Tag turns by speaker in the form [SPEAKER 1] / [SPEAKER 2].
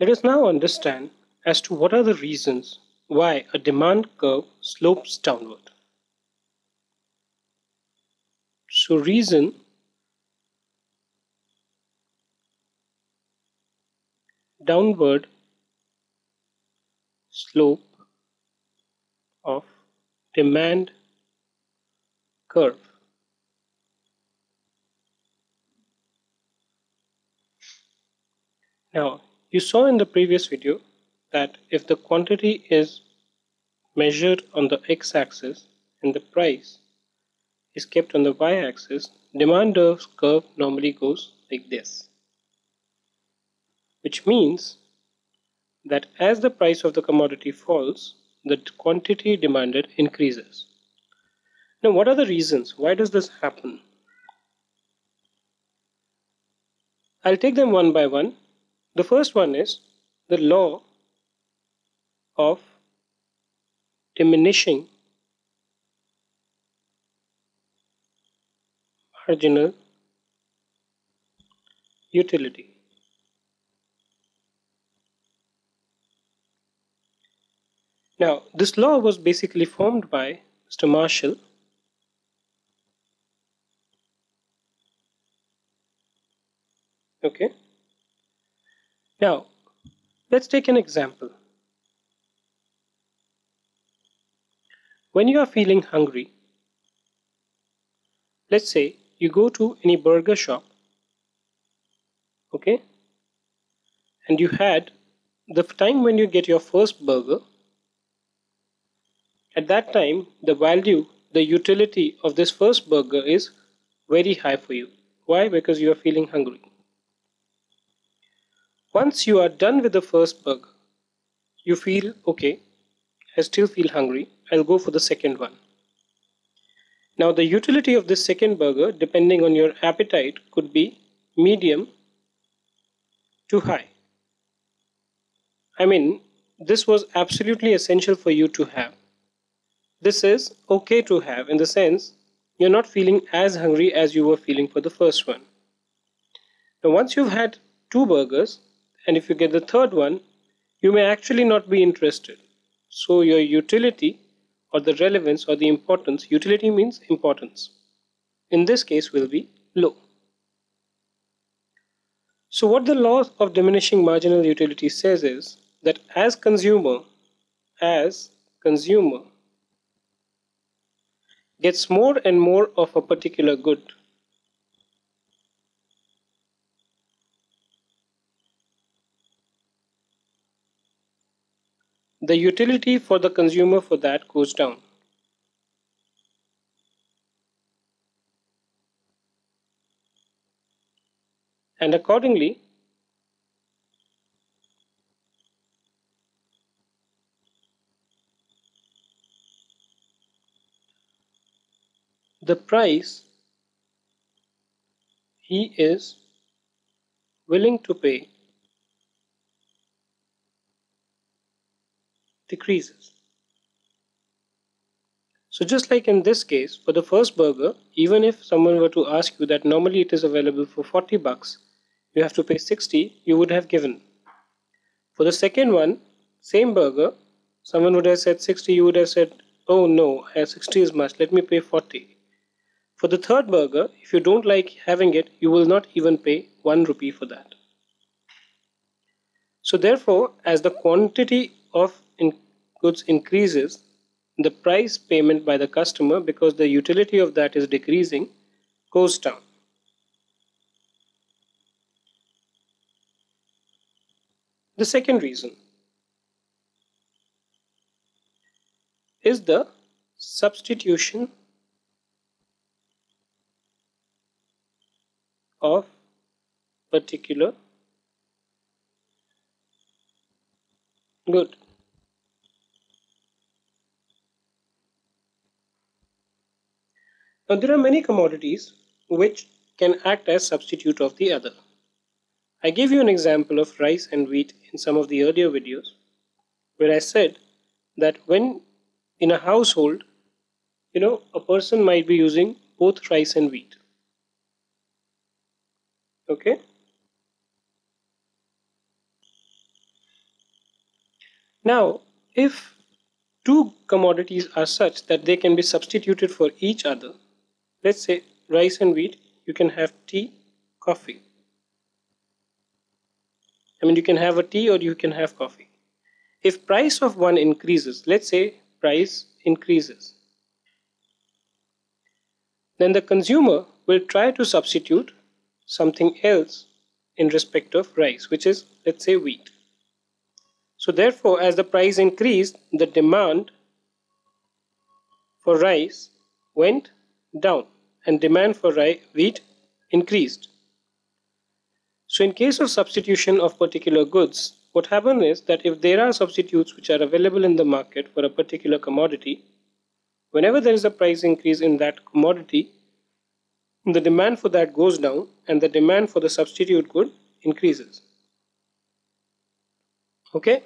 [SPEAKER 1] Let us now understand as to what are the reasons why a demand curve slopes downward. So reason downward slope of demand curve. Now, you saw in the previous video that if the quantity is measured on the x-axis and the price is kept on the y-axis, demand curve normally goes like this. Which means that as the price of the commodity falls, the quantity demanded increases. Now what are the reasons? Why does this happen? I'll take them one by one. The first one is the law of diminishing marginal utility. Now, this law was basically formed by Mr. Marshall okay now let's take an example. When you are feeling hungry let's say you go to any burger shop okay and you had the time when you get your first burger at that time the value the utility of this first burger is very high for you. Why? Because you are feeling hungry once you are done with the first burger, you feel, okay, I still feel hungry, I'll go for the second one. Now the utility of this second burger, depending on your appetite, could be medium to high. I mean, this was absolutely essential for you to have. This is okay to have in the sense you're not feeling as hungry as you were feeling for the first one. Now once you've had two burgers, and if you get the third one you may actually not be interested. So your utility or the relevance or the importance utility means importance. In this case will be low. So what the law of diminishing marginal utility says is that as consumer as consumer gets more and more of a particular good the utility for the consumer for that goes down. And accordingly, the price he is willing to pay decreases. So just like in this case, for the first burger, even if someone were to ask you that normally it is available for 40 bucks, you have to pay 60, you would have given. For the second one, same burger, someone would have said 60, you would have said, oh no, 60 is much, let me pay 40. For the third burger, if you don't like having it, you will not even pay 1 rupee for that. So therefore, as the quantity of in goods increases, the price payment by the customer because the utility of that is decreasing goes down. The second reason is the substitution of particular good. Now there are many commodities which can act as substitute of the other. I gave you an example of rice and wheat in some of the earlier videos where I said that when in a household you know a person might be using both rice and wheat okay Now, if two commodities are such that they can be substituted for each other, let's say rice and wheat, you can have tea, coffee. I mean, you can have a tea or you can have coffee. If price of one increases, let's say price increases, then the consumer will try to substitute something else in respect of rice, which is, let's say, wheat. So therefore, as the price increased, the demand for rice went down and demand for rye wheat increased. So in case of substitution of particular goods, what happens is that if there are substitutes which are available in the market for a particular commodity, whenever there is a price increase in that commodity, the demand for that goes down and the demand for the substitute good increases. Okay?